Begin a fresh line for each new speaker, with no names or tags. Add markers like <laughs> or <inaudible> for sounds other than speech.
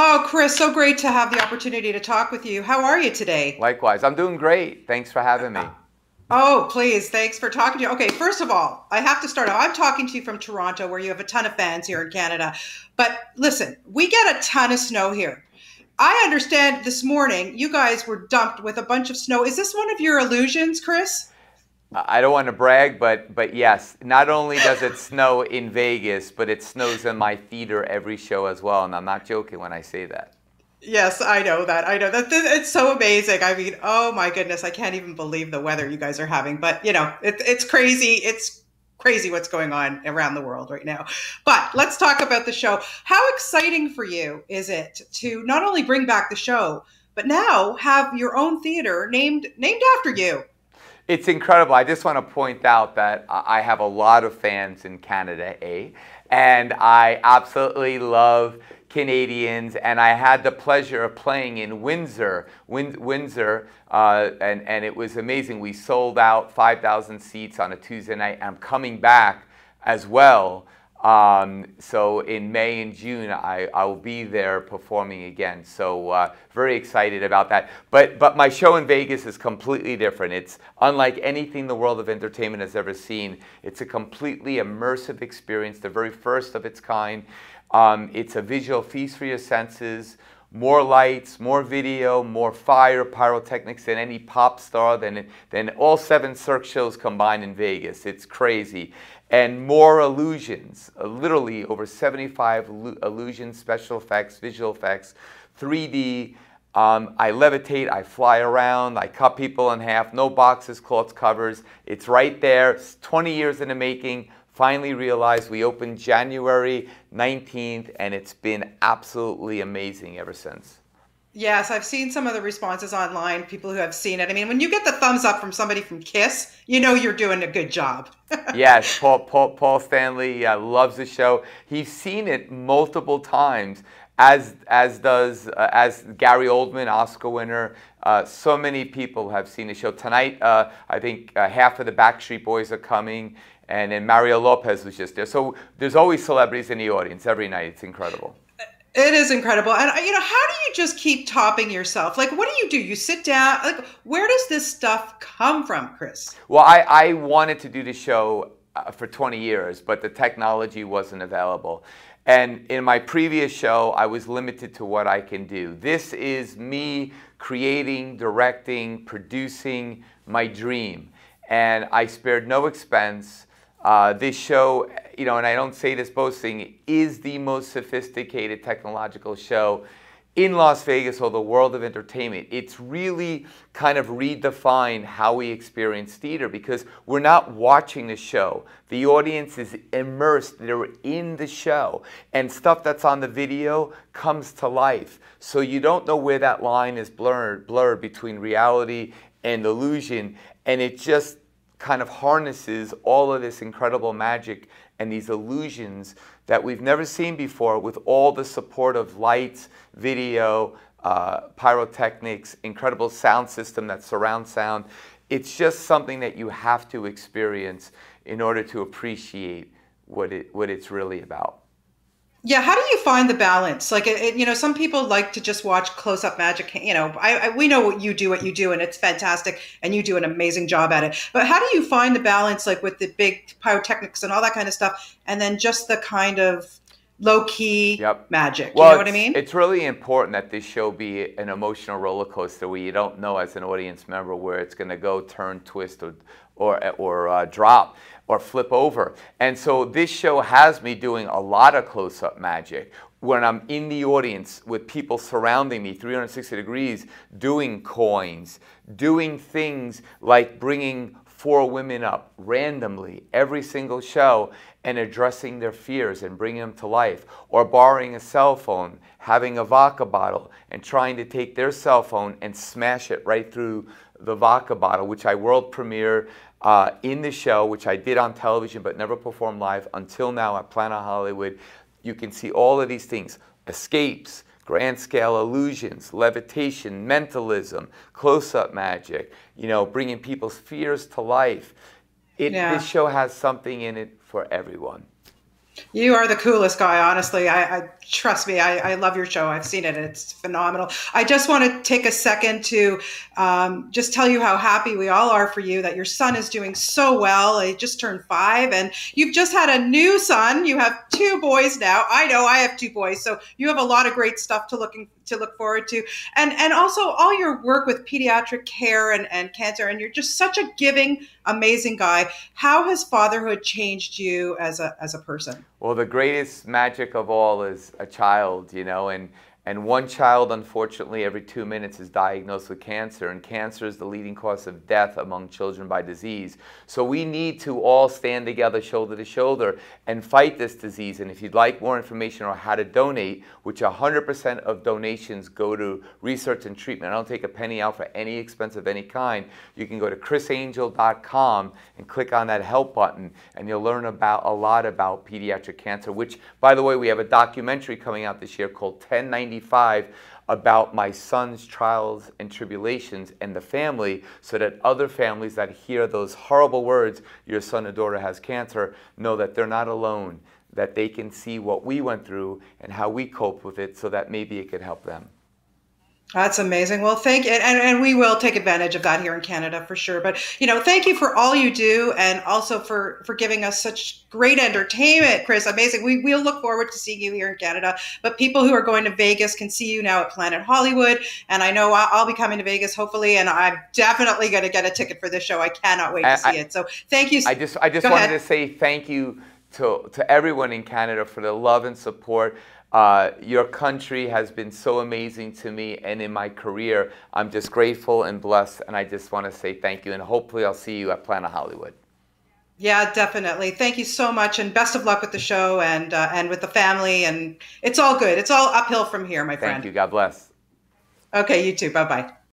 Oh, Criss, so great to have the opportunity to talk with you. How are you today?
Likewise. I'm doing great. Thanks for having me. <laughs>
Oh, please. Thanks for talking to you. Okay, first of all, I have to start. Off. I'm talking to you from Toronto, where you have a ton of fans here in Canada. But listen, we get a ton of snow here. I understand this morning you guys were dumped with a bunch of snow. Is this one of your illusions, Criss?
I don't want to brag, but but yes, not only does it snow in Vegas, but it snows in my theater every show as well, and I'm not joking when I say that.
Yes, I know that. I know that. It's so amazing. I mean, oh my goodness, I can't even believe the weather you guys are having. But you know, it, it's crazy. It's crazy what's going on around the world right now. But let's talk about the show. How exciting for you is it to not only bring back the show, but now have your own theater named named after you?
It's incredible. I just want to point out that I have a lot of fans in Canada, A, and I absolutely love Canadians, and I had the pleasure of playing in Windsor, Win- Windsor, uh, and and it was amazing. We sold out 5,000 seats on a Tuesday night. And I'm coming back as well. Um, so in May and June, I, I will be there performing again. So uh, very excited about that. But but my show in Vegas is completely different. It's unlike anything the world of entertainment has ever seen. It's a completely immersive experience, the very first of its kind. Um, it's a visual feast for your senses. More lights, more video, more fire, pyrotechnics than any pop star, than, than all seven Cirque shows combined in Vegas. It's crazy. And more illusions, uh, literally over 75 illusions, special effects, visual effects, 3D. Um, I levitate, I fly around, I cut people in half, no boxes, cloths, covers. It's right there. It's 20 years in the making finally realized we opened January 19th, and it's been absolutely amazing ever since.
Yes, I've seen some of the responses online, people who have seen it. I mean, when you get the thumbs up from somebody from Kiss, you know you're doing a good job. <laughs>
yes, Paul, Paul, Paul Stanley uh, loves the show. He's seen it multiple times, as, as does uh, as Gary Oldman, Oscar winner. Uh, so many people have seen the show. Tonight, uh, I think uh, half of the Backstreet Boys are coming and then Mario Lopez was just there. So there's always celebrities in the audience every night. It's incredible.
It is incredible. And you know, how do you just keep topping yourself? Like what do you do? You sit down, like where does this stuff come from, Criss?
Well, I, I wanted to do the show uh, for 20 years, but the technology wasn't available. And in my previous show, I was limited to what I can do. This is me creating, directing, producing my dream. And I spared no expense. Uh, this show, you know, and I don't say this boasting, is the most sophisticated technological show in Las Vegas or the world of entertainment. It's really kind of redefined how we experience theater because we're not watching the show. The audience is immersed, they're in the show, and stuff that's on the video comes to life. So you don't know where that line is blurred, blurred between reality and illusion, and it just kind of harnesses all of this incredible magic and these illusions that we've never seen before with all the support of lights, video, uh, pyrotechnics, incredible sound system that surround sound. It's just something that you have to experience in order to appreciate what, it, what it's really about.
Yeah, how do you find the balance? Like, it, you know, some people like to just watch close up magic. You know, I, I, we know what you do, what you do, and it's fantastic, and you do an amazing job at it. But how do you find the balance, like with the big pyrotechnics and all that kind of stuff, and then just the kind of low key yep. magic?
Well,
you know what I mean?
It's really important that this show be an emotional roller coaster where you don't know as an audience member where it's going to go, turn, twist, or or or uh, drop or flip over. And so this show has me doing a lot of close up magic when I'm in the audience with people surrounding me 360 degrees, doing coins, doing things like bringing four women up randomly every single show and addressing their fears and bringing them to life, or borrowing a cell phone, having a vodka bottle, and trying to take their cell phone and smash it right through the vodka bottle, which I world premiere uh, in the show, which I did on television but never performed live until now at Planet Hollywood. You can see all of these things escapes, grand scale illusions, levitation, mentalism, close up magic, you know, bringing people's fears to life. It, yeah. This show has something in it for everyone.
You are the coolest guy, honestly. I, I trust me. I, I, love your show. I've seen it. It's phenomenal. I just want to take a second to um, just tell you how happy we all are for you that your son is doing so well. He just turned five, and you've just had a new son. You have two boys now. I know I have two boys, so you have a lot of great stuff to looking to look forward to, and and also all your work with pediatric care and and cancer. And you're just such a giving, amazing guy. How has fatherhood changed you as a as a person?
Well, the greatest magic of all is a child, you know, and and one child, unfortunately, every two minutes is diagnosed with cancer, and cancer is the leading cause of death among children by disease. So we need to all stand together, shoulder to shoulder, and fight this disease. And if you'd like more information on how to donate, which 100% of donations go to research and treatment, I don't take a penny out for any expense of any kind, you can go to crissangel.com and click on that help button, and you'll learn about a lot about pediatric cancer, which, by the way, we have a documentary coming out this year called 1090 about my son's trials and tribulations and the family so that other families that hear those horrible words, your son or daughter has cancer, know that they're not alone, that they can see what we went through and how we cope with it so that maybe it could help them.
That's amazing. Well, thank you. And, and we will take advantage of that here in Canada for sure. But, you know, thank you for all you do and also for, for giving us such great entertainment, Criss. Amazing. We, we'll look forward to seeing you here in Canada. But people who are going to Vegas can see you now at Planet Hollywood. And I know I'll be coming to Vegas hopefully. And I'm definitely going to get a ticket for this show. I cannot wait to see I, it. So thank you.
I just, I just wanted ahead. to say thank you to, to everyone in Canada for the love and support. Uh, your country has been so amazing to me and in my career. I'm just grateful and blessed, and I just want to say thank you. And hopefully, I'll see you at Planet Hollywood.
Yeah, definitely. Thank you so much, and best of luck with the show and uh, and with the family. And it's all good. It's all uphill from here, my friend.
Thank you. God bless.
Okay, you too. Bye bye.